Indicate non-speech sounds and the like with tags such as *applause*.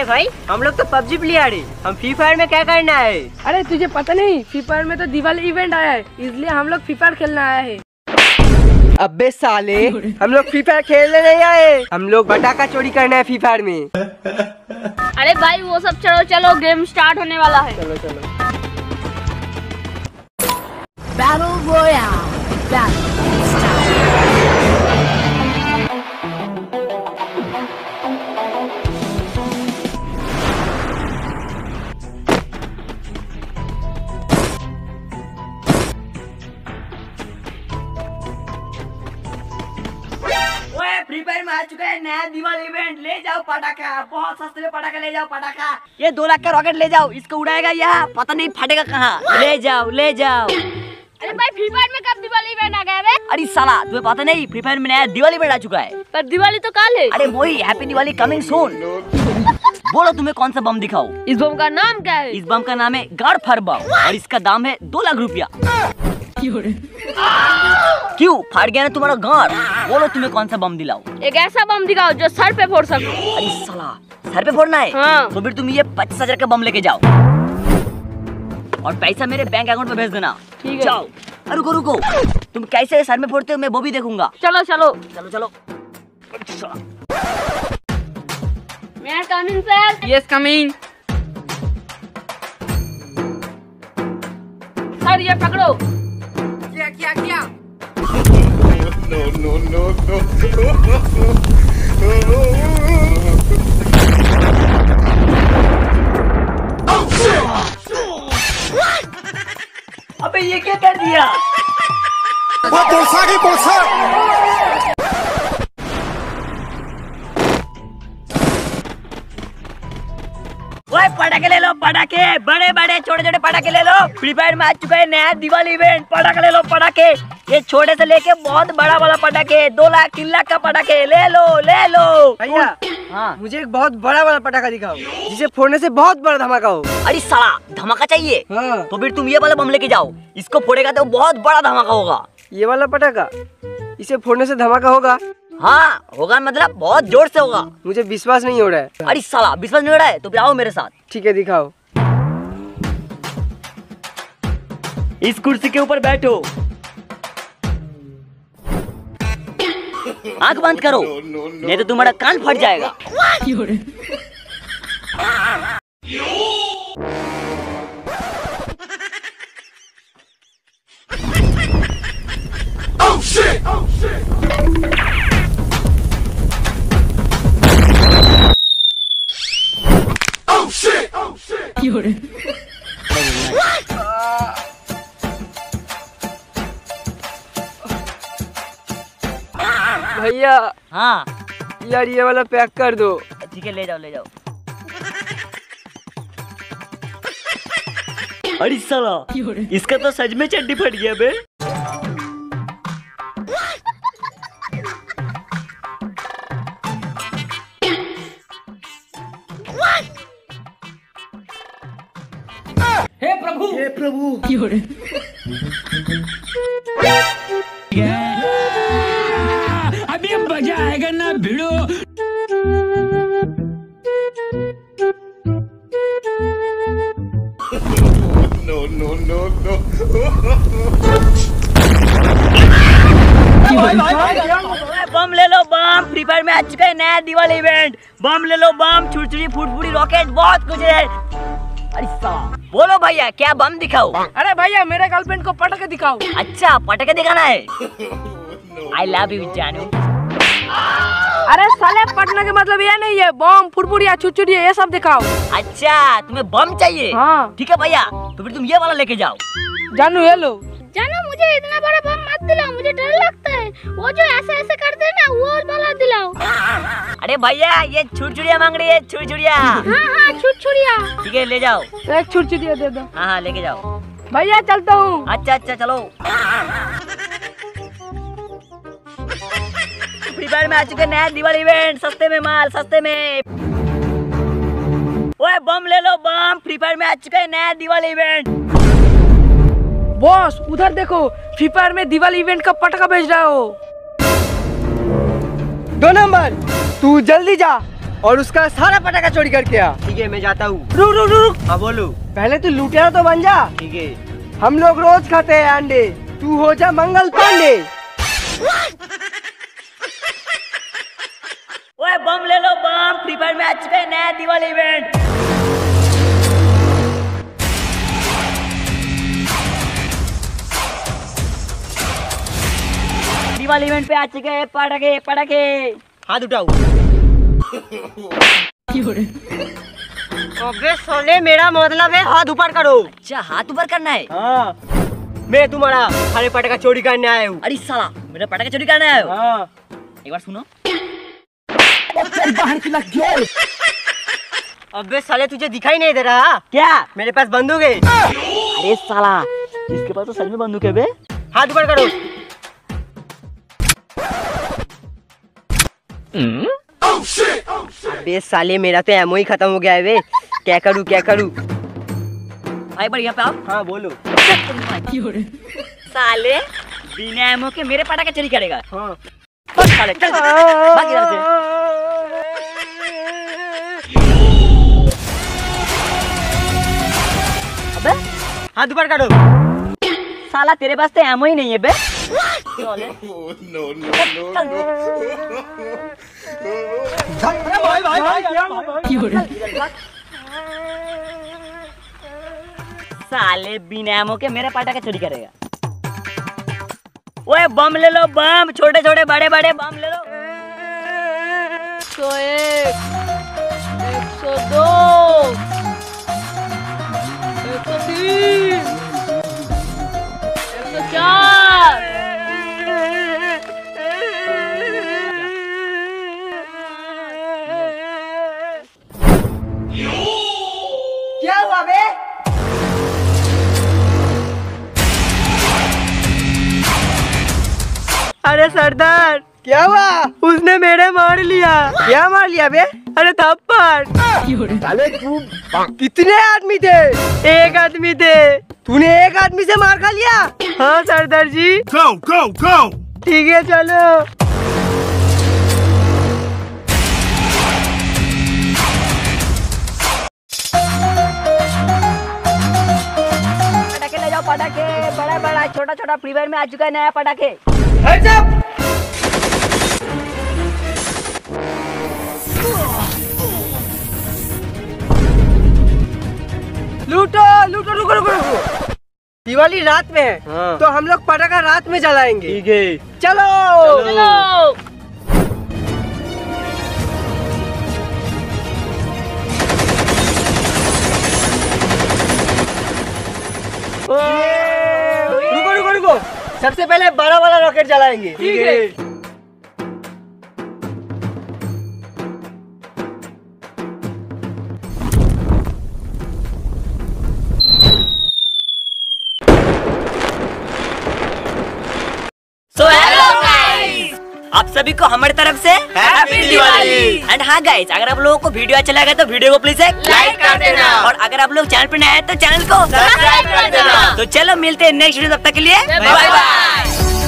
अरे भाई हम लोग तो पबजी प्लेयर है। हम फ्री फायर में क्या करना है? अरे तुझे पता नहीं फ्री फायर में तो दिवाली इवेंट आया है इसलिए हम लोग फ्री फायर खेलने आया है। अबे साले *laughs* हम लोग फ्री फायर खेलने नहीं आए। हम लोग पटाखा चोरी करना है फ्री फायर में। अरे भाई वो सब चलो चलो गेम स्टार्ट होने वाला है। चलो चलो. Battle. चुका है नया दिवाली इवेंट ले जाओ पटाखा। बहुत सस्ते में पटाखा ले जाओ पटाखा। ये दो लाख का रॉकेट ले जाओ इसको उड़ाएगा यहाँ पता नहीं फटेगा कहाँ। ले जाओ ले जाओ। अरे भाई फ्री फायर में कब दिवाली इवेंट आ गया बे अरे साला तुम्हें पता नहीं फ्री फायर में नया दिवाली इवेंट आ चुका है। पर दिवाली तो कल है। अरे वही हैप्पी दिवाली कमिंग सून बोलो तुम्हें कौन सा बम दिखाओ इस बम का नाम क्या है? इस बम का नाम है गाड़ फर बम और इसका दाम है दो लाख रुपया। क्यों? फाट गया ना तुम्हारा घर। बोलो तुम्हें कौन सा बम दिलाओ एक ऐसा बम दिखाओ जो सर पे फोड़ सको। अरे साला सर पे फोड़ना है? हाँ। तो फिर तुम ये पच्चीस हज़ार का बम लेके जाओ। और पैसा मेरे बैंक अकाउंट में भेज देना। ठीक है। जाओ। रुको रुको। तुम कैसे सर में फोड़ते हो मैं वो भी देखूँगा। चलो चलो। चलो चलो। मैं coming sir. Yes coming sir ये पकड़ो। क्या क्या क्या? अबे ये क्या कर दिया ओए पटाखे ले लो पटाखे। बड़े बड़े छोटे छोटे पटाखे ले लो। फ्री फायर में आ चुका है नया दिवाली इवेंट पटाखे ले लो पटाखे। ये छोटे से लेके बहुत बड़ा वाला पटाखे। दो लाख तीन लाख का पटाखे। ले लो ले लो। भैया हाँ। मुझे एक बहुत बड़ा वाला पटाखा दिखाओ जिसे फोड़ने से बहुत बड़ा धमाका हो। अरे साला धमाका चाहिए? हाँ। तो फिर तुम ये वाला बम लेके जाओ। इसको फोड़ेगा तो बहुत बड़ा धमाका होगा। ये वाला पटाखा इसे फोड़ने से धमाका होगा। हाँ होगा मतलब बहुत ज़ोर से होगा। मुझे विश्वास नहीं हो रहा है। अरे साला विश्वास नहीं हो रहा है तो फिर आओ मेरे साथ। ठीक है दिखाओ। इस कुर्सी के ऊपर बैठो। आँख बंद करो नहीं तो तुम्हारा कान फट जाएगा। हाँ। यार ये वाला पैक कर दो। ठीक है ले जाओ ले जाओ। अरे साला इसका तो सच में चड्डी फट गया बे। अभी बम ले लो बम। फ्री फायर में आ चुका है नया दिवाली इवेंट बम ले लो बम। छुड़छुड़ी फुटफुड़ी रॉकेट बहुत कुछ है। अरे बोलो भैया क्या बम दिखाओ अरे भैया मेरे गर्लफ्रेंड को पटाखे दिखाओ। अच्छा पटाखे दिखाना है। आई लव यू जानू। अरे साले पटना के मतलब ये नहीं है बम फुरफुरिया छुरछुरिया ये सब दिखाओ। अच्छा तुम्हें बम चाहिए? हाँ। ठीक है भैया तो फिर तुम ये वाला लेके जाओ। जानू ये लो। जानो मुझे इतना बड़ा बम मत दिलाओ मुझे डर लगता है। वो जो ऐसे ऐसे करते हैं ना वो वाला दिलाओ। अरे भैया ये छुड़छुड़िया मांग रही है छुड़छुड़िया हाँ हाँ छुटछुड़िया ठीक है ले जाओ। एक छुरछुरिया दे दो। हाँ हाँ लेके जाओ। भैया चलता हूँ। अच्छा अच्छा चलो। फ्री में आ चुके नया दिवाली इवेंट सस्ते में माल सस्ते में। ओए बम ले लो बम। फ्री फायर में आ चुका है नया दिवाली इवेंट बॉस उधर देखो फ्री फायर में दिवाली इवेंट का पटाखा भेज रहा हो। दो नंबर तू जल्दी जा और उसका सारा पटाखा चोरी करके आ। ठीक है मैं जाता हूँ। रुक रुक रुक हाँ बोलो। पहले तू लुटेरा तो बन जा। ठीक है। हम लोग रोज खाते हैं अंडे। तू हो जा मंगल पांडे। ओए बम ले लो बम। फ्री फायर में आ चुका नया दिवाली इवेंट दिवाली इवेंट पे आ चुके हैं पटाखे पटाखे। हाथ उठाओ। अबे सोने मेरा मतलब है हाथ ऊपर करो। अच्छा हाथ ऊपर करना है? हाँ। मैं तुम्हारा हरे पटाखा चोरी करने आया हूँ। अरे साला मेरा पटाखा चोरी करना है? हाँ। एक बार सुनो। *laughs* अबे साले तुझे दिखाई नहीं दे रहा। क्या? मेरे पास बंदूक है। अरे साला इसके पास तो सच में बंदूक है बे। हाथ ऊपर करो। अबे साले मेरा तो एमओ ही खत्म हो गया है बे। क्या करूँ क्या करूँ? भाई बढ़िया पे आओ। हाँ बोलो। साले बिना एमओ के मेरे पटाखे चोरी करेगा। हाँ। साले चल। भाग इधर हाथ ऊपर करो साला तेरे पास तो एमओ ही नहीं है, बे। साले बिना एमओ के मेरे पटाखे चोरी करेगा? ओए, बम ले लो, बम। छोटे छोटे, बड़े बड़े, बम ले लो। सौ एक एक सौ दो। अरे सरदार। क्या हुआ? उसने मेरे मार लिया। क्या मार लिया बे? अरे थप्पड़। कितने आदमी थे? एक आदमी थे। तूने एक आदमी से मार खा लिया? हाँ सरदार जी। Go, go, go! ठीक है चलो। पटाखे ले जाओ पटाखे। बड़ा बड़ा छोटा छोटा फ्री फायर में आ चुका है नया पटाखे। लूटो लूटो रुको रुको रुको। दिवाली रात में है हाँ। तो हम लोग पटाखा रात में जलाएँगे। ठीक है। चलो! चलो। रुको सबसे पहले बड़ा वाला रॉकेट जलाएँगे ठीक है। सभी को हमारे तरफ़ से हैप्पी दिवाली एंड हाँ गाइज़ अगर आप लोगों को वीडियो अच्छा लगा तो वीडियो को प्लीज़ एक लाइक कर देना। और अगर आप लोग चैनल पे नए हैं तो चैनल को सब्सक्राइब कर देना। तो चलो मिलते हैं नेक्स्ट वीडियो तब तक के लिए बाय बाय